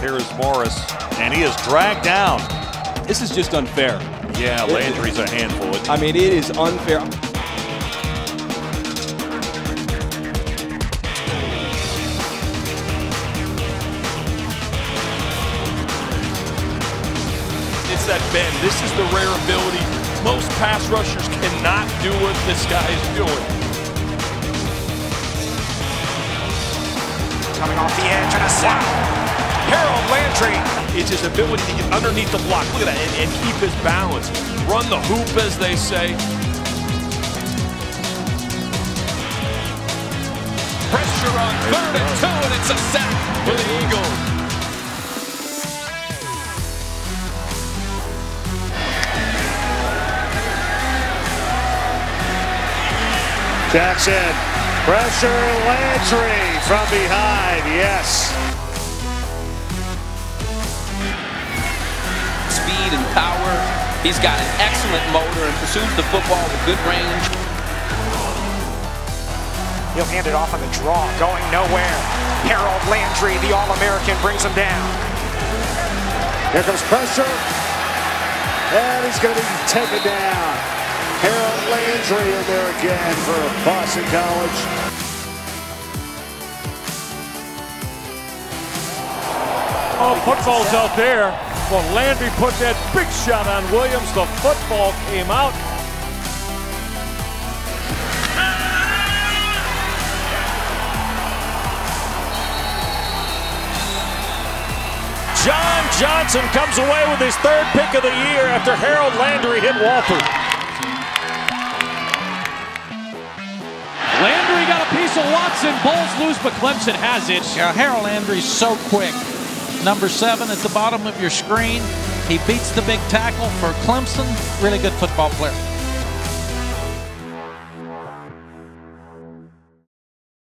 Here's Morris, and he is dragged down. This is just unfair. Yeah, Landry's a handful. I mean, it is unfair. It's that bend. This is the rare ability. Most pass rushers cannot do what this guy is doing. Coming off the edge and a sack. Harold Landry. It's his ability to get underneath the block. Look at that. And, and keep his balance. Run the hoop, as they say. Pressure on third and two, and it's a sack for the Eagles. Jackson, pressure Landry from behind, yes. Power. He's got an excellent motor and pursues the football with good range. He'll hand it off on the draw, going nowhere. Harold Landry, the All-American, brings him down. Here comes pressure. And he's going to be taken down. Harold Landry in there again for Boston College. Oh, football's out there. Well, Landry put that big shot on Williams. The football came out. John Johnson comes away with his third pick of the year after Harold Landry hit Wolford. Landry got a piece of Watson. Ball's loose, but Clemson has it. Yeah, Harold Landry's so quick. Number seven at the bottom of your screen. He beats the big tackle for Clemson. Really good football player.